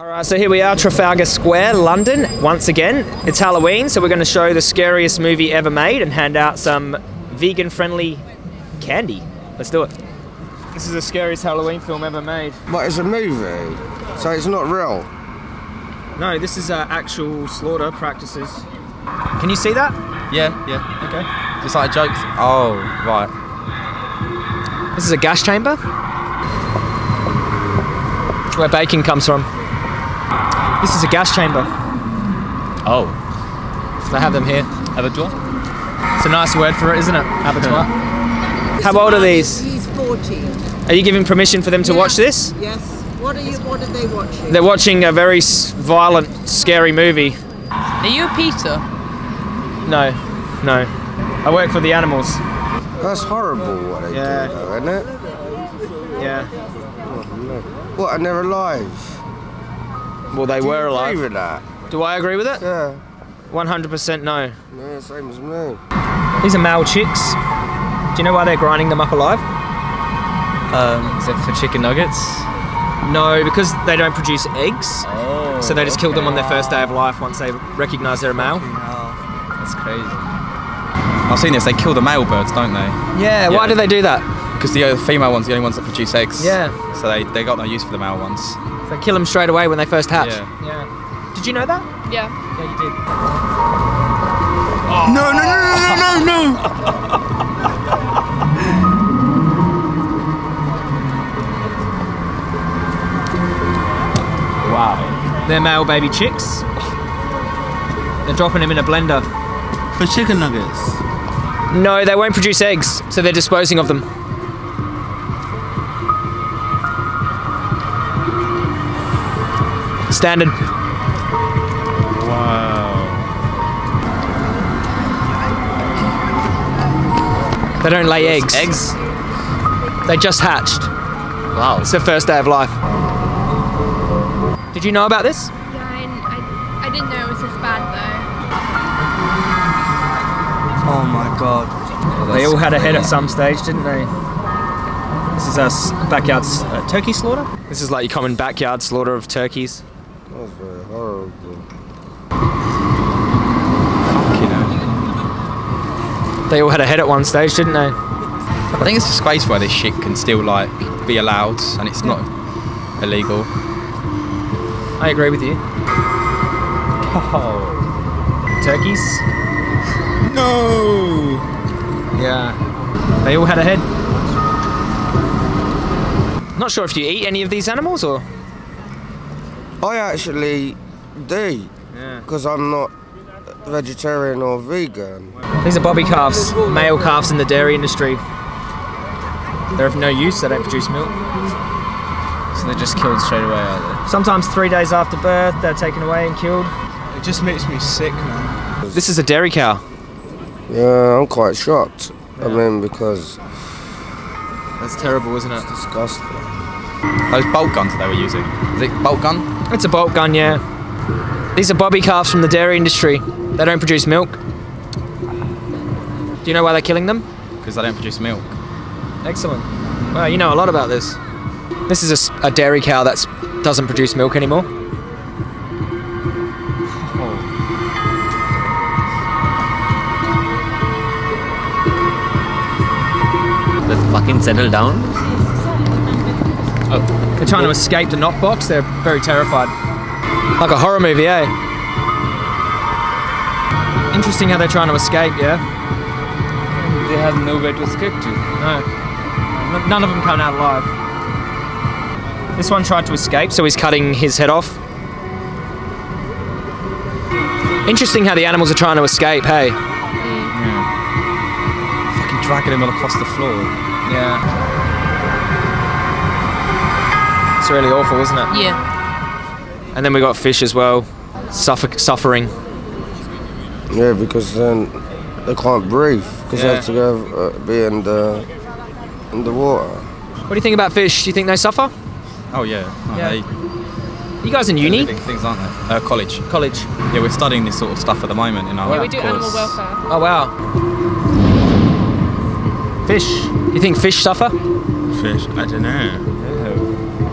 All right, so here we are, Trafalgar Square, London. Once again, it's Halloween, so we're going to show the scariest movie ever made and hand out some vegan-friendly candy. Let's do it. This is the scariest Halloween film ever made. But it's a movie, so it's not real. No, this is uh, actual slaughter practices. Can you see that? Yeah, yeah. Okay. Just like a joke. Oh, right. This is a gas chamber. It's where bacon comes from. This is a gas chamber. Oh. So they have them here. Abattoir? It's a nice word for it, isn't it? Abattoir. How old are these? He's 40. Are you giving permission for them to watch this? Yes. What are you? What are they watching? They're watching a very violent, scary movie. Are you a PETA? No, no. I work for the animals. That's horrible what they Yeah. do, though, isn't it? Yeah. What, and they're alive? Well, they Do you were agree alive. with that? Do I agree with it? Yeah. 100% no. Yeah, same as me. These are male chicks. Do you know why they're grinding them up alive? Um, is it for chicken nuggets? No, because they don't produce eggs. Oh. So they just killed them on their first day of life once they recognise they're a male. That's crazy. I've seen this. They kill the male birds, don't they? Yeah, why do they do that? Because the uh, female ones are the only ones that produce eggs. Yeah. So they, they got no use for the male ones. They kill them straight away when they first hatch. Yeah. yeah. Did you know that? Yeah. Yeah, you did. No, no, no, no, no, no, no! Wow. They're male baby chicks. They're dropping them in a blender. For chicken nuggets. No, they won't produce eggs, so they're disposing of them. Standard. Wow. They don't lay eggs. Eggs? They just hatched. Wow. It's their first day of life. Did you know about this? Yeah, I, I, I didn't know it was this bad though. Oh my god. They all had a head at some stage, didn't they? This is our backyard uh, turkey slaughter. This is like your common backyard slaughter of turkeys. That was very horrible. They all had a head at one stage, didn't they? I think it's disgraceful why this shit can still like be allowed and it's not illegal. I agree with you. Oh. Turkeys? No! Yeah. They all had a head. Not sure if you eat any of these animals or. I actually do, Yeah. because I'm not vegetarian or vegan. These are bobby calves, male calves in the dairy industry. They're of no use, they don't produce milk. So they're just killed straight away, are they? Sometimes three days after birth, they're taken away and killed. It just makes me sick, man. This is a dairy cow. Yeah, I'm quite shocked. I mean, because That's terrible, isn't it? It's disgusting. Those bolt guns that they were using. Is it bolt gun? It's a bolt gun, yeah. These are bobby calves from the dairy industry. They don't produce milk. Do you know why they're killing them? Because they don't produce milk. Excellent. Well, you know a lot about this. This is a dairy cow that doesn't produce milk anymore. Let's fucking settle down. They're trying to escape the knockbox. They're very terrified. Like a horror movie, eh? Interesting how they're trying to escape, yeah? They have nowhere to escape to. No. None of them come out alive. This one tried to escape, so he's cutting his head off. Interesting how the animals are trying to escape, hey? Fucking dragging him all across the floor. Yeah. It's really awful, isn't it? Yeah. And then we got fish as well, suffer- suffering. Yeah, because then they can't breathe because they have to go uh, be in the in the water. What do you think about fish? Do you think they suffer? Oh yeah. Oh, Yeah. They, You guys in they're uni? things, aren't they? Uh, college. College. Yeah, we're studying this sort of stuff at the moment in our Yeah, we do course. animal welfare. Oh wow. Fish. You think fish suffer? Fish, I don't know.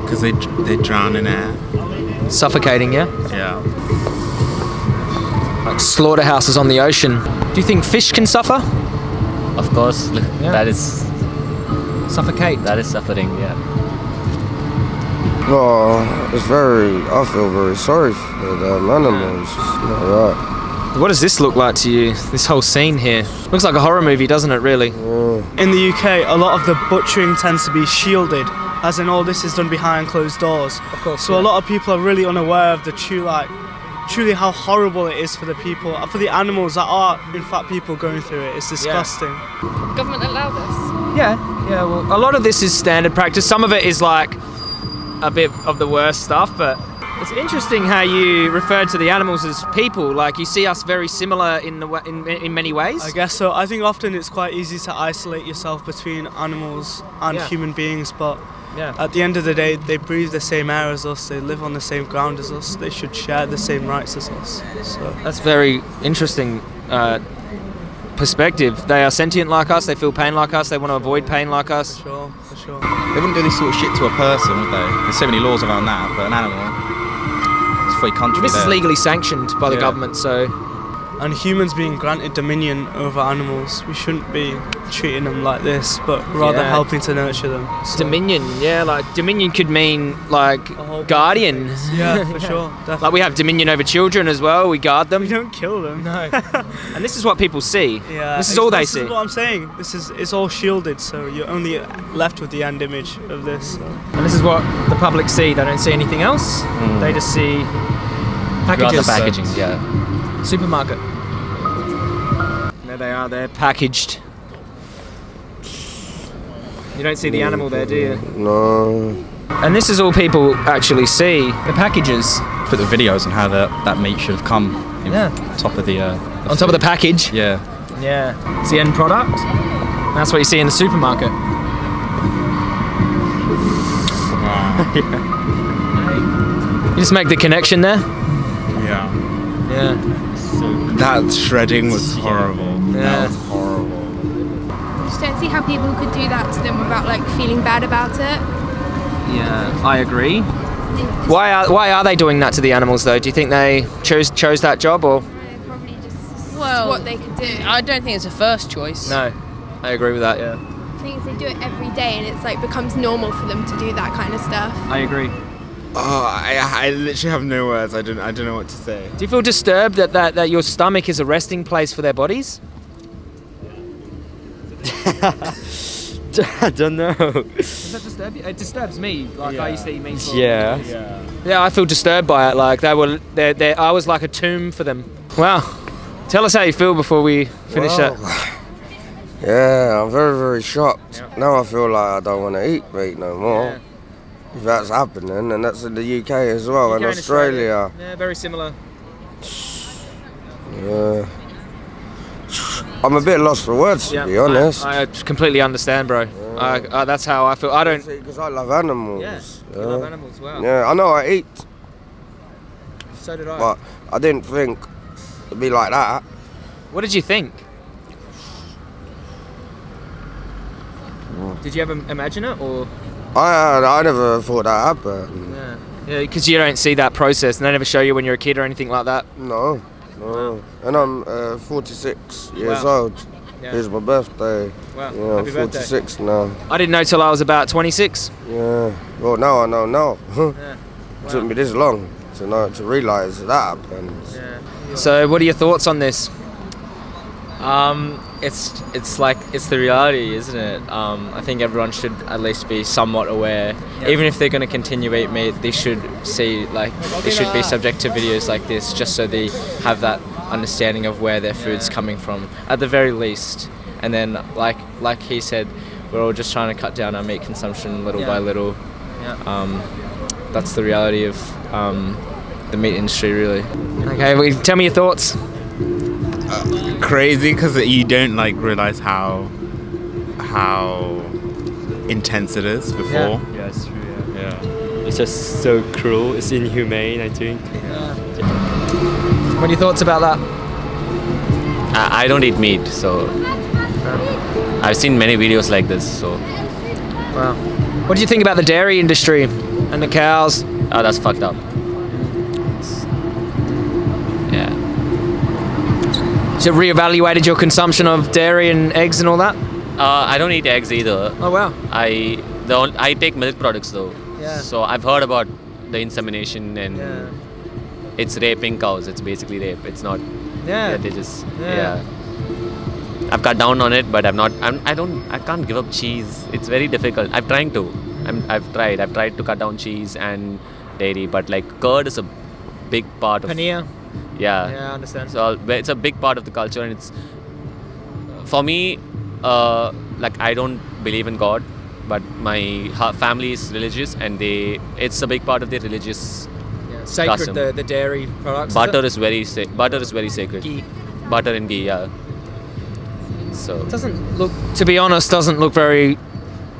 Because they, they're drowning out. Suffocating, yeah? Yeah. Like slaughterhouses on the ocean. Do you think fish can suffer? Of course, Yeah. that is Suffocate. that is suffering. Yeah. Well, it's very. I feel very sorry for the animals. It's not right. What does this look like to you? This whole scene here looks like a horror movie, doesn't it? Really? In the UK, a lot of the butchering tends to be shielded, as in all this is done behind closed doors. Of course. So a lot of people are really unaware of the true, like, truly how horrible it is for the people, uh, for the animals that are, in fact, people going through it. It's disgusting. Government allow this. Yeah, yeah. Well, a lot of this is standard practice. Some of it is like a bit of the worst stuff, but it's interesting how you refer to the animals as people. Like you see us very similar in the in, in many ways. I guess so. I think often it's quite easy to isolate yourself between animals and Yeah. human beings, but Yeah. at the end of the day, they breathe the same air as us, they live on the same ground as us, they should share the same rights as us. So, That's very interesting uh, perspective. They are sentient like us. They feel pain like us. They want to avoid pain like us. for sure, for sure. They wouldn't do this sort of shit to a person, would they? There's so many laws around that, but an animal, it's a free country. This is legally sanctioned by the Yeah. government, so And humans being granted dominion over animals, we shouldn't be treating them like this, but rather Yeah. helping to nurture them. So- dominion. Yeah, like dominion could mean like A whole bunch of guardian. Yeah, for sure. Definitely. Like we have dominion over children as well. We guard them. we don't kill them. No. and this is what people see. Yeah, This is all they this see. This is what I'm saying. This is it's all shielded, so you're only left with the end image of this. So. And this is what the public see. They don't see anything else. Hmm. They just see packages. Rather packages. packaging. Yeah. Supermarket. There they are. They're packaged. You don't see the animal there, do you? No. And this is all people actually see. The packages Put the videos on how the, that meat should have come in Yeah. top of the. Uh, the on top of the package. Yeah. Yeah. It's the end product. That's what you see in the supermarket. Yeah. You just make the connection there. Yeah. Yeah. That shredding was horrible. Yeah. That was horrible. I just don't see how people could do that to them without like feeling bad about it. Yeah, I agree. Why are why are they doing that to the animals though? Do you think they chose chose that job or probably just Well, what they could do. I don't think it's a first choice. no? I agree with that. Yeah, The thing is, they do it every day, and it's like becomes normal for them to do that kind of stuff. I agree. Oh, I, I literally have no words. I don't I don't know what to say. Do you feel disturbed that, that, that your stomach is a resting place for their bodies? I don't know. Does that disturb you? It disturbs me. Like I used to eat meat. for- yeah. Yeah. Yeah, I feel disturbed by it. Like they were, they they I was like a tomb for them. Wow. Tell us how you feel before we finish Well, that. Yeah, I'm very, very shocked. Now I feel like I don't want to eat meat no more. Yeah. That's happening, and that's in the UK as well, and UK and Australia. Yeah, very similar. Yeah. I'm a bit lost for words, to be honest. I, I completely understand, bro. I, I, that's how I feel. I don't. Because I love animals. Yeah, you love animals. Wow. Yeah, I know I eat, So did I. but I didn't think it'd be like that. What did you think? Hmm. Did you ever imagine it, or I I never thought that happened. yeah, yeah? Because you don't see that process, and they never show you when you're a kid or anything like that. No, no. And I'm uh, 46 years Wow. old. Yeah. Here's my birthday. Wow. Yeah, Happy birthday. 46 now. I didn't know till I was about 26. Yeah. Well, now I know now. Yeah. It took me this long to know to realise that happened. So, what are your thoughts on this? Um, it's it's like it's the reality, isn't it? Um, I think everyone should at least be somewhat aware. Even if they're going to continue eat meat, they should see like they should be subject to videos like this, just so they have that understanding of where their food's coming from, at the very least. And then, like like he said, we're all just trying to cut down our meat consumption little Yeah. by little. Yeah. Um, that's the reality of um, the meat industry, really. Okay, well, tell me your thoughts. Crazy because you don't like realize how how intense it is before. Yeah, it's true. Yeah. Yeah. It's just so cruel. It's inhumane, I think. Yeah. What are your thoughts about that? I, I don't eat meat, so I've seen many videos like this. So Wow. What do you think about the dairy industry and the cows? oh, that's fucked up. So reevaluated your consumption of dairy and eggs and all that. Uh, I don't eat eggs either. Oh wow. I don't. I take milk products though. Yeah. So I've heard about the insemination and Yeah. it's raping cows. It's basically rape. It's not. Yeah. they just. Yeah. Yeah. I've cut down on it, but I'm not. I'm. I don't. I can't give up cheese. It's very difficult. I'm trying to. I'm. I've tried. I've tried to cut down cheese and dairy, but like curd is a big part of. Paneer. Yeah. Yeah, I understand. So I'll- it's a big part of the culture, and it's for me. Uh, like I don't believe in God, but my family is religious, and they. It's a big part of their religious. Yeah. Sacred custom. the, the dairy products. is Butter it? is very sa- butter is very sacred. Ghee. Butter and ghee, yeah. So doesn't look. To be honest, doesn't look very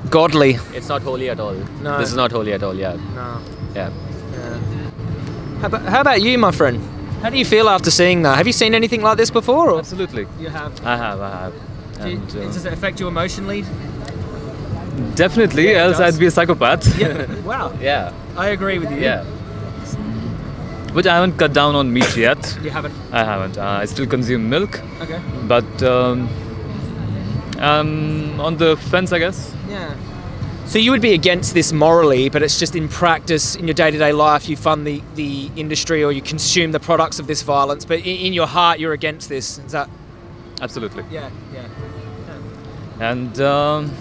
godly. it's not holy at all. No. This is not holy at all. Yeah. No. Yeah. How about, how about you, my friend? How do you feel after seeing that? Have you seen anything like this before? Or? Absolutely. You have. I have, I have. Do you- uh, does it affect you emotionally? definitely, Yeah, else does. I'd be a psychopath. Yeah. wow. Yeah. I agree with you. Yeah. But I haven't cut down on meat yet. You haven't. I haven't. Uh, I still consume milk, Okay. but um, um, on the fence, I guess. Yeah. So you would be against this morally, but it's just in practice, in your day-to-day life, you fund the, the industry or you consume the products of this violence. But in, in your heart, you're against this. Is that? Absolutely. Yeah. Yeah. And um,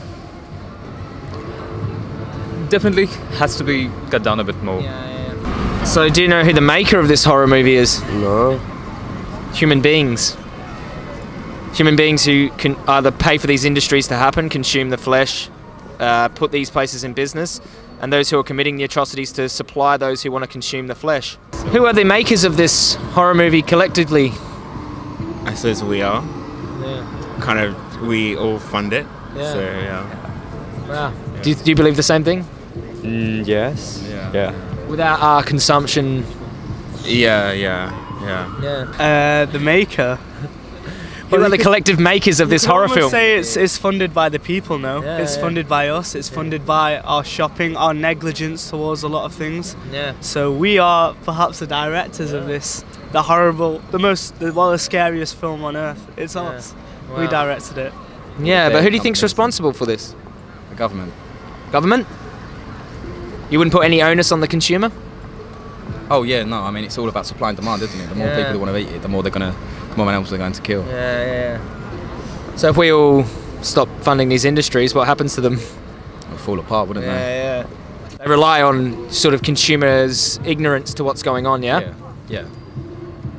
definitely has to be cut down a bit more. Yeah, yeah. So do you know who the maker of this horror movie is? No. Human beings. Human beings who can either pay for these industries to happen, consume the flesh, uh, put these places in business, and those who are committing the atrocities to supply those who want to consume the flesh. Who are the makers of this horror movie collectively? I suppose we are. Yeah. Kind of, we all fund it. Yeah. So yeah. Wow. Do, you, do you believe the same thing? Mm, yes. Yeah. Yeah. Without our consumption. Yeah, yeah, yeah. Yeah. Uh, the maker. Who are the collective makers of You this could horror almost film? say it's, it's funded by the people now. Yeah, it's yeah. funded by us. It's funded by our shopping, our negligence towards a lot of things. Yeah. So we are perhaps the directors of this, the horrible, the most, the, well, the scariest film on earth. It's us. We Wow. directed it. Yeah, but who do you think's responsible for this? The government. Government? You wouldn't put any onus on the consumer? Oh yeah, no. I mean, it's all about supply and demand, isn't it? The more Yeah. people who want to eat it, the more they're gonna, the more animals they're going to kill. Yeah, yeah. So if we all stop funding these industries, what happens to them? It'll fall apart, wouldn't they? Yeah, yeah. They rely on sort of consumers' ignorance to what's going on, yeah? Yeah. Yeah.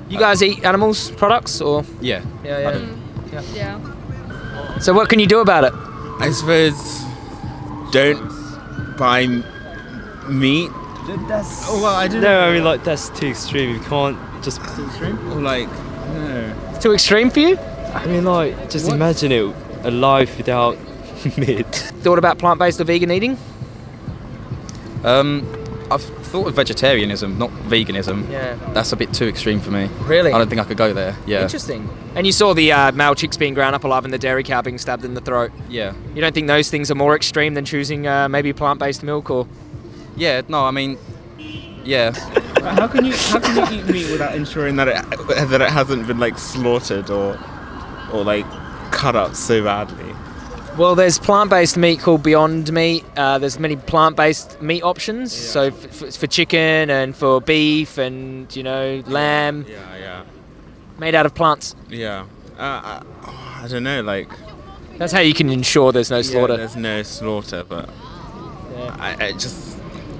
You guys eat animals products or? Yeah. Yeah, I mm, yeah. do. Yeah. So what can you do about it? I suppose don't buy m- meat. Oh, well, I don't no, I mean, like, that's too extreme. You can't just. Too extreme? Or, like, no. It's too extreme for you? I mean, like, just imagine it a life without meat. Thought about plant-based or vegan eating? Um, I've thought of vegetarianism, not veganism. Yeah. That's a bit too extreme for me. Really? I don't think I could go there. Yeah. Interesting. And you saw the uh, male chicks being ground up alive and the dairy cow being stabbed in the throat. Yeah. You don't think those things are more extreme than choosing uh, maybe plant-based milk or? Yeah. No, I mean, yeah. How can you how can you eat meat without ensuring that it that it hasn't been like slaughtered or or like cut up so badly? Well, there's plant-based meat called Beyond Meat. Uh, there's many plant-based meat options. So f- f- for chicken and for beef and you know lamb. Yeah, yeah. Made out of plants. Yeah. Uh, I, oh, I don't know, like. That's how you can ensure there's no slaughter. Yeah, there's no slaughter, but I, I just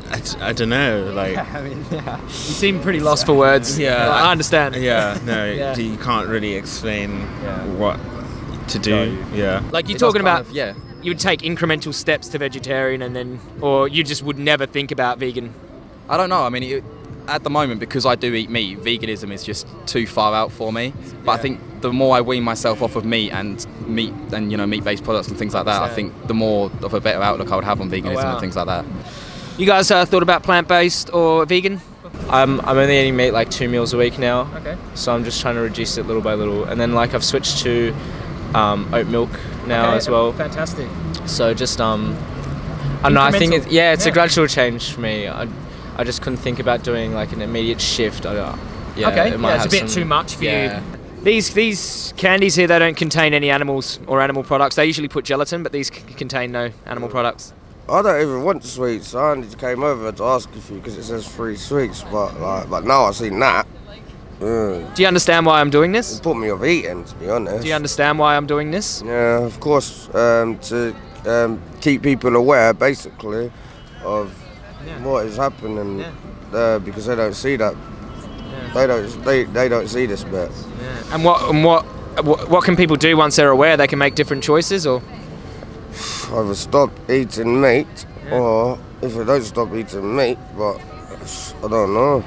I, I don't know, like. I mean, yeah. You seem pretty lost for words. Yeah, I understand. Yeah, no, Yeah. you can't really explain what to do. Yeah. Like you're It talking about, of- yeah. You would take incremental steps to vegetarian, and then, or you just would never think about vegan. I don't know. I mean, it, at the moment, because I do eat meat, veganism is just too far out for me. But I think the more I wean myself off of meat and meat and you know meat-based products and things like that, I think the more of a better outlook I would have on veganism oh, wow. and things like that. You guys uh, thought about plant-based or vegan? I'm, I'm only eating meat like two meals a week now. Okay. So I'm just trying to reduce it little by little. And then like I've switched to um, oat milk now Okay, as well. Fantastic. So just um, I don't know. I think it, yeah, it's Yeah. a gradual change for me. I, I just couldn't think about doing like an immediate shift. I, uh, yeah, okay. it might yeah, it's a bit some- too much for yeah. you. These these candies here they don't contain any animals or animal products. They usually put gelatin, but these c- contain no animal products. I don't even want sweets. I only came over to ask if you because it says free sweets, but like, but now I've seen that. Mm. Do you understand why I'm doing this? It put me off eating, to be honest. Do you understand why I'm doing this? Yeah, of course, um, to um, keep people aware, basically, of what is happening, uh, because they don't see that. They don't. They, they don't see this bit. And what and what what what can people do once they're aware? They can make different choices, or Either stop eating meat, or if they don't stop eating meat, but I don't know.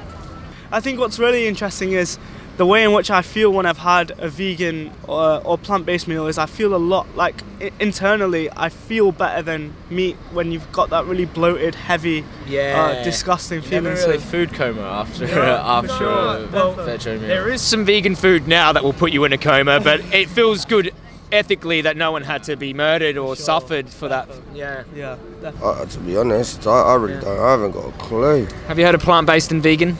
I think what's really interesting is the way in which I feel when I've had a vegan or, or plant-based meal is I feel a lot like internally I feel better than meat when you've got that really bloated, heavy, uh, disgusting feeling. Never So- really food coma after Yeah, after for sure. a Well, veg meal. there is some vegan food now that will put you in a coma, but it feels good ethically that no one had to be murdered or suffered for that. Yeah. Yeah. Uh, to be honest, I, I really don't. I haven't got a clue. Have you heard of plant-based and vegan?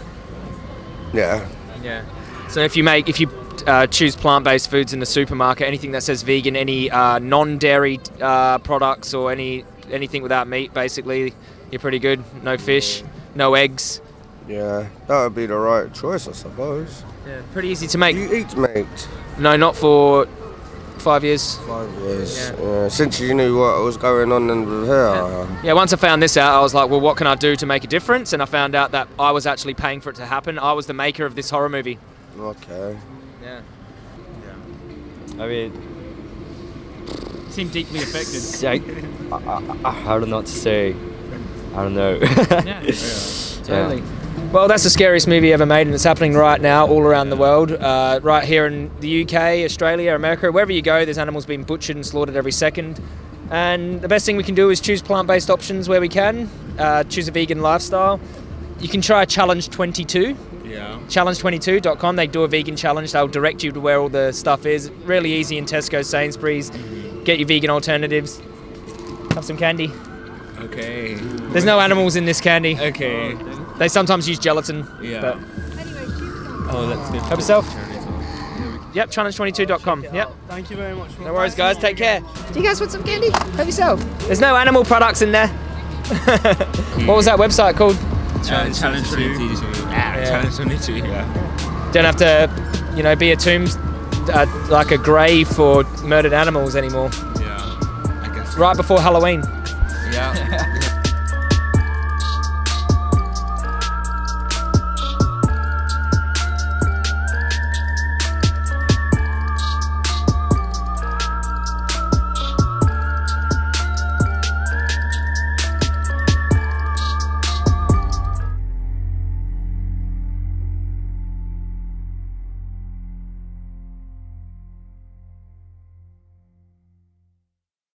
Yeah. Yeah. So if you make if you uh, choose plant-based foods in the supermarket, anything that says vegan, any uh, non-dairy uh, products or any anything without meat, basically, you're pretty good. No fish, no eggs. Yeah, that would be the right choice, I suppose. Yeah, pretty easy to make. You eat meat? No, not for five years. Five years. Yeah. since you knew what was going on in with here. Yeah, once I found this out, I was like, well, what can I do to make a difference? And I found out that I was actually paying for it to happen. I was the maker of this horror movie. Okay. Yeah. Yeah. I mean, seem deeply affected. I, I, I, I don't know what to say. I don't know. Yeah. Totally. Well, that's the scariest movie ever made, and it's happening right now all around the world. Uh, right here in the UK, Australia, America, wherever you go, there's animals being butchered and slaughtered every second. And the best thing we can do is choose plant based options where we can, uh, choose a vegan lifestyle. You can try Challenge 22. Yeah. Challenge22.com. They do a vegan challenge. They'll direct you to where all the stuff is. Really easy in Tesco, Sainsbury's. Get your vegan alternatives. Have some candy. Okay. There's no animals in this candy. Okay. They sometimes use gelatin. Yeah. But Oh, that's good. help yourself. Yep, challenge22.com. Yep. Thank you very much. No worries, guys. Take care. Do you guys want some candy? Help yourself. There's no animal products in there. what was that website called? Challenge, challenge 22. Yeah. Challenge 22, yeah. Don't have to, you know, be a tomb, uh, like a grave for murdered animals anymore. Yeah. I guess. Right before Halloween.